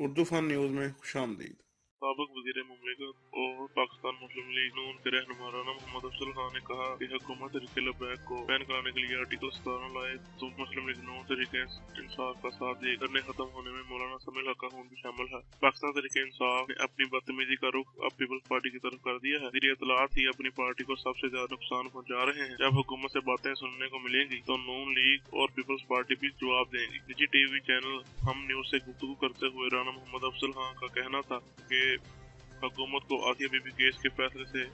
اردو فن news میں خوش آمدید سابق وزیر مملکت اور پاکستان مسلم لیگ نون کے رہنما رانا محمد افضل خان نے کہا کہ حکومت طریقے لبیک کو بین کرانے کے لیے آرٹیکل ستارہ لائے تو مسلم لیگ نون طریقے انصاف کا ساتھ دے کرنے ختم ہونے میں مولانا سمیل حقہ خون بھی شامل ہے۔ پاکستان طریقے انصاف نے اپنی بدتمیزی کا رخ اب پیپلز پارٹی کی طرف کر دیا ہے۔ ذریعہ اطلاعات ہی اپنی پارٹی کو سب سے زیادہ نقصان پہنچا رہے ہیں۔ جب حکومت سے باتیں سننے کو ملیں گی تو نون لیگ اور پیپلز پارٹی بھی جواب دیں گی۔ نجی T V channel Hum news سے گفتگو کرتے ہوئے رانا محمد افضل خان کا کہنا تھا کہ حکومت کو آسیہ بی بی کیس کے فیصلے سے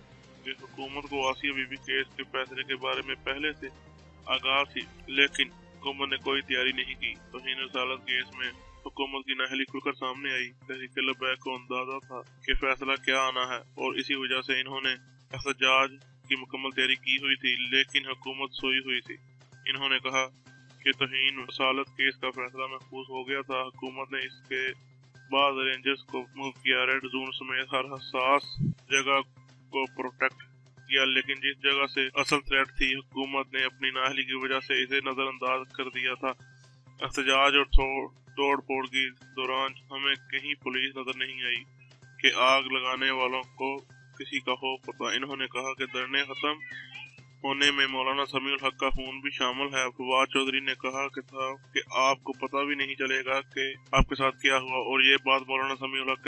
کہ حکومت کو آسیہ بی بی کیس کے فیصلے کے بارے میں پہلے سے آگاہ تھی، لیکن حکومت نے کوئی تیاری نہیں کی۔ توہین رسالت کیس میں حکومت کی ناہلی کھل کر سامنے آئی۔ تحریک لبیک کو اندازہ تھا کہ فیصلہ کیا آنا ہے، اور اسی وجہ سے انہوں نے احتجاج کی مکمل تیاری کی ہوئی تھی، لیکن حکومت سوئی ہوئی تھی۔ انہوں نے کہا کہ توہین رسالت کیس کا فیصلہ محفوظ ہو گیا تھا۔ حکومت نے اس کے بعض رینجرز کو موو کیا ریڈ زون سمیت ہر حساس جگہ کو پروٹیکٹ کیا، لیکن جس جگہ سے اصل تھریٹ تھی، حکومت نے اپنی ناہلی کی وجہ سے اسے نظر انداز کر دیا تھا۔ احتجاج اور توڑ پھوڑ کی دوران ہمیں کہیں پولیس نظر نہیں آئی کہ آگ لگانے والوں کو کسی کا خوف ہوتا۔ انہوں نے کہا کہ دھرنے ختم ہونے میں مولانا سمیع الحق کا خون بھی شامل ہے۔ فواد چودھری نے کہا کہ تھا کہ آپ کو پتہ بھی نہیں چلے گا کہ آپ کے ساتھ کیا ہوا اور یہ بات مولانا سمیع الحق